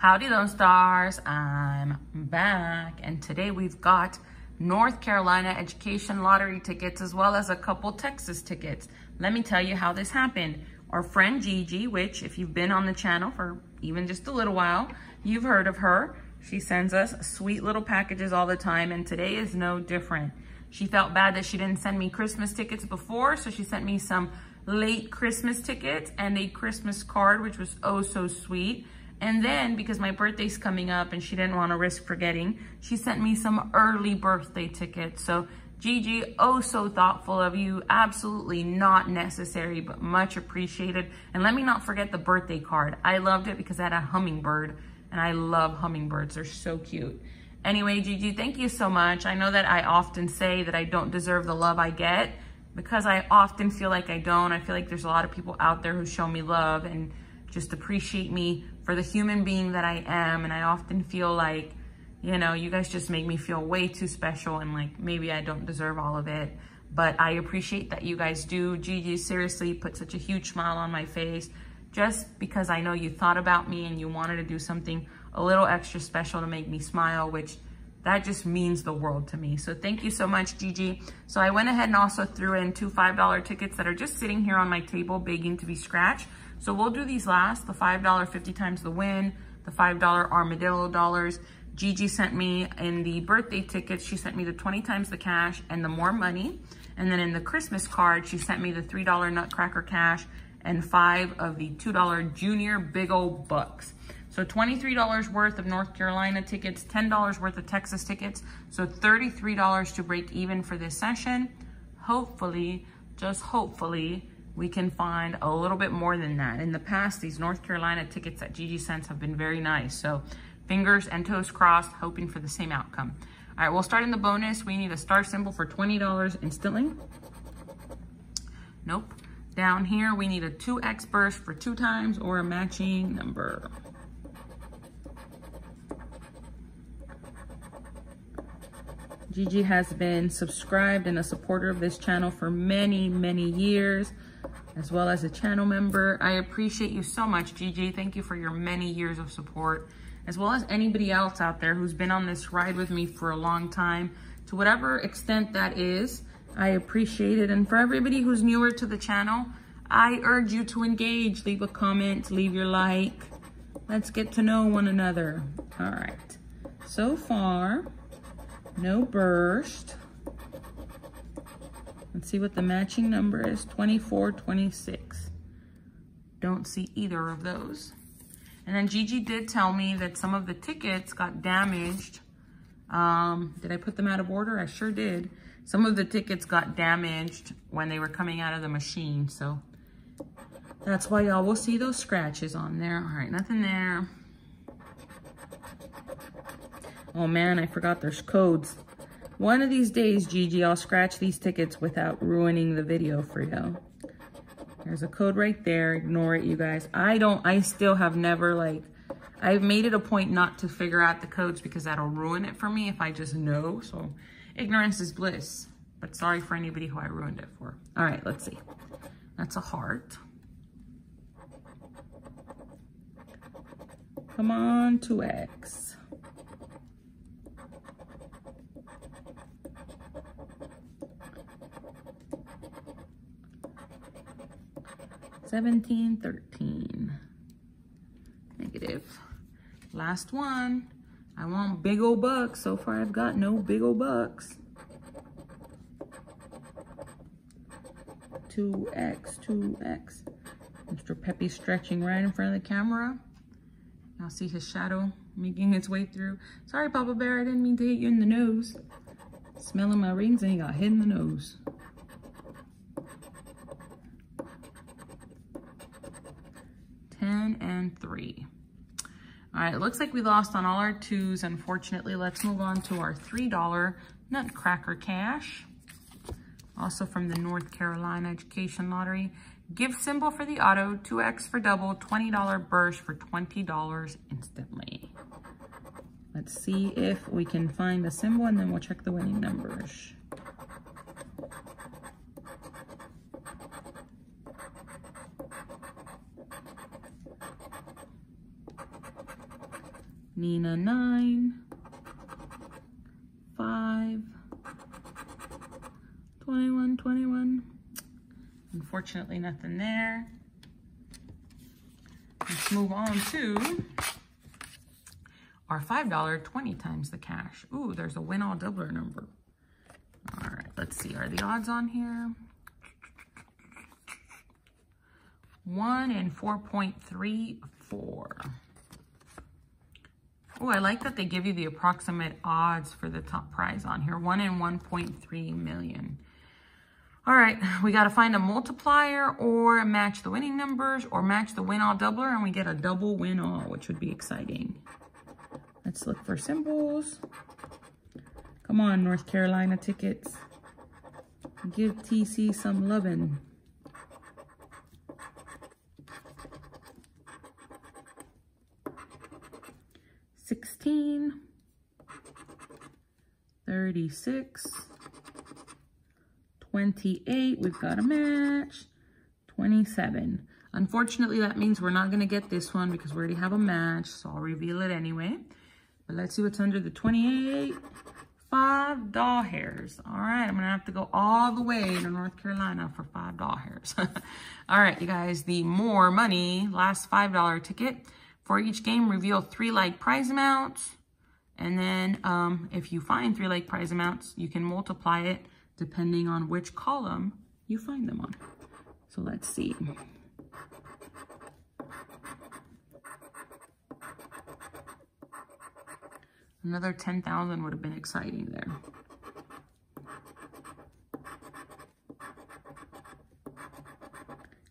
Howdy Lone Stars, I'm back and today we've got North Carolina Education Lottery tickets as well as a couple Texas tickets. Let me tell you how this happened. Our friend Gigi, which if you've been on the channel for even just a little while, you've heard of her. She sends us sweet little packages all the time and today is no different. She felt bad that she didn't send me Christmas tickets before, so she sent me some late Christmas tickets and a Christmas card, which was oh so sweet. And then because my birthday's coming up and she didn't want to risk forgetting, she sent me some early birthday tickets. So Gigi, oh so thoughtful of you. Absolutely not necessary, but much appreciated. And let me not forget the birthday card. I loved it because I had a hummingbird and I love hummingbirds. They're so cute. Anyway, Gigi, thank you so much. I know that I often say that I don't deserve the love I get because I often feel like I don't. I feel like there's a lot of people out there who show me love and just appreciate me for the human being that I am. And I often feel like, you know, you guys just make me feel way too special and like maybe I don't deserve all of it. But I appreciate that you guys do. Gigi seriously put such a huge smile on my face just because I know you thought about me and you wanted to do something a little extra special to make me smile, which that just means the world to me. So thank you so much, Gigi. So I went ahead and also threw in two $5 tickets that are just sitting here on my table begging to be scratched. So we'll do these last, the $5 50 times the win, the $5 armadillo dollars. Gigi sent me in the birthday tickets, she sent me the 20 times the cash and the more money. And then in the Christmas card, she sent me the $3 Nutcracker cash and five of the $2 Junior Big Old Bucks. So $23 worth of North Carolina tickets, $10 worth of Texas tickets. So $33 to break even for this session. Hopefully, just hopefully, we can find a little bit more than that. In the past, these North Carolina tickets at Gigi Cents have been very nice. So fingers and toes crossed, hoping for the same outcome. All right, we'll start in the bonus. We need a star symbol for $20 instantly. Nope. Down here, we need a 2x burst for two times or a matching number. Gigi has been subscribed and a supporter of this channel for many, many years, as well as a channel member. I appreciate you so much, Gigi. Thank you for your many years of support, as well as anybody else out there who's been on this ride with me for a long time. To whatever extent that is, I appreciate it. And for everybody who's newer to the channel, I urge you to engage. Leave a comment, leave your like. Let's get to know one another. All right. So far, no burst. Let's see what the matching number is, 24, 26. Don't see either of those. And then Gigi did tell me that some of the tickets got damaged. Um, did I put them out of order? I sure did. Some of the tickets got damaged when they were coming out of the machine. So that's why y'all will see those scratches on there. All right, nothing there. Oh man, I forgot there's codes. One of these days, Gigi, I'll scratch these tickets without ruining the video for you. There's a code right there. Ignore it, you guys. I don't, I still have never like, I've made it a point not to figure out the codes because that'll ruin it for me if I just know. So ignorance is bliss. But sorry for anybody who I ruined it for. All right, let's see. That's a heart. Come on, 2x. 17, 13. Negative. Last one. I want big old bucks. So far I've got no big old bucks. 2x, 2x. Mr. Peppy stretching right in front of the camera. Y'all see his shadow making its way through. Sorry, Papa Bear, I didn't mean to hit you in the nose. Smelling my rings and he got hit in the nose. 10 and 3. All right, it looks like we lost on all our twos, unfortunately. Let's move on to our $3 Nutcracker Cash. Also from the North Carolina Education Lottery. Gift symbol for the auto, 2X for double, $20 burst for $20 instantly. Let's see if we can find the symbol and then we'll check the winning numbers. Nina, nine, five, 21, 21. Unfortunately, nothing there. Let's move on to our $5 20 times the cash. Ooh, there's a win all doubler number. All right, let's see. Are the odds on here? 1 and 4.34. Oh, I like that they give you the approximate odds for the top prize on here. 1 in 1.3 million. All right, we got to find a multiplier or match the winning numbers or match the win all doubler and we get a double win all, which would be exciting. Let's look for symbols. Come on, North Carolina tickets. Give TC some lovin'. Sixteen, thirty-six, twenty-eight. We've got a match. Twenty-seven. Unfortunately, that means we're not going to get this one because we already have a match, so I'll reveal it anyway. But let's see what's under the 28. Five doll hairs. All right, I'm going to have to go all the way to North Carolina for five doll hairs. all right, you guys, the more money, last $5 ticket. For each game, reveal three like prize amounts. And then um, if you find three like prize amounts, you can multiply it depending on which column you find them on. So let's see. Another 10,000 would have been exciting there.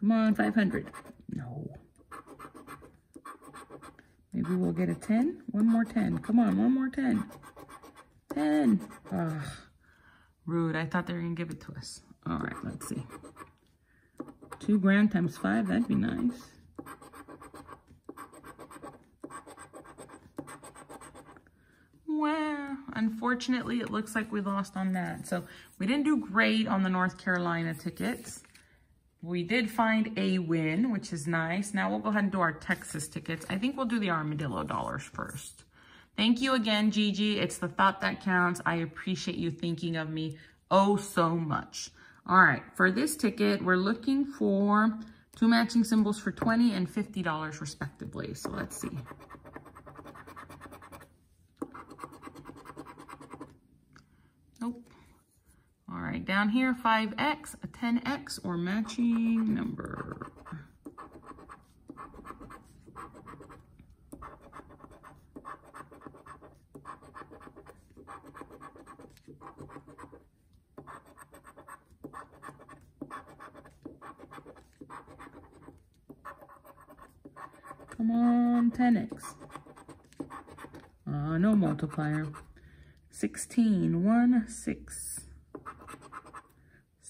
Come on, 500. No. We'll get a 10. One more 10. Come on, one more 10. 10. Ugh. Rude. I thought they were going to give it to us. All right, let's see. Two grand times five. That'd be nice. Well, unfortunately, it looks like we lost on that. So we didn't do great on the North Carolina tickets. We did find a win, which is nice. Now we'll go ahead and do our Texas tickets. I think we'll do the Armadillo dollars first. Thank you again, Gigi. It's the thought that counts. I appreciate you thinking of me oh so much. All right, for this ticket, we're looking for two matching symbols for 20 and $50 respectively. So let's see. right, down here, 5x, a 10x, or matching number. Come on, 10x. Uh, no multiplier. 16, 1, 6.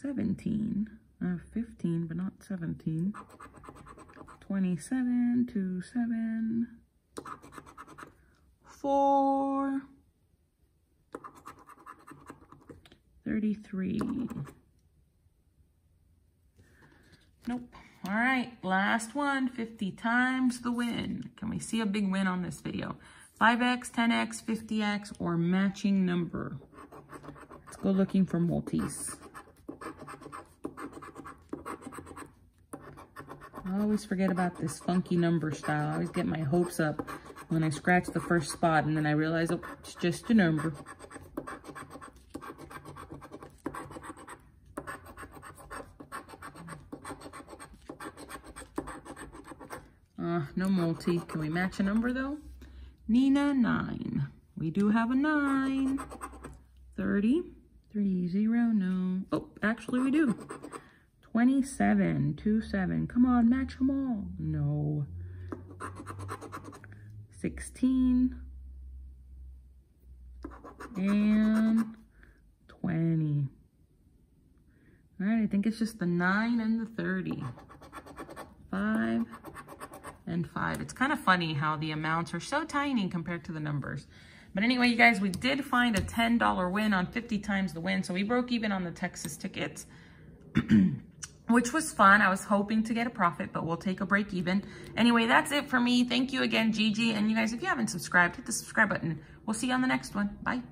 17, uh, 15, but not 17, 27, 2, 7, 4, 33. Nope. All right, last one, 50 times the win. Can we see a big win on this video? 5x, 10x, 50x, or matching number. Let's go looking for multis. I always forget about this funky number style. I always get my hopes up when I scratch the first spot and then I realize, oh, it's just a number. Uh, no multi. Can we match a number though? Nina, 9. We do have a 9. 30. 3, 0, no. Oh, actually we do. 27, 2, 7. Come on, match them all. No. 16. And 20. All right, I think it's just the 9 and the 30. 5 and 5. It's kind of funny how the amounts are so tiny compared to the numbers. But anyway, you guys, we did find a $10 win on 50 times the win. So we broke even on the Texas tickets. which was fun. I was hoping to get a profit, but we'll take a break even. Anyway, that's it for me. Thank you again, Gigi. And you guys, if you haven't subscribed, hit the subscribe button. We'll see you on the next one. Bye.